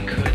I could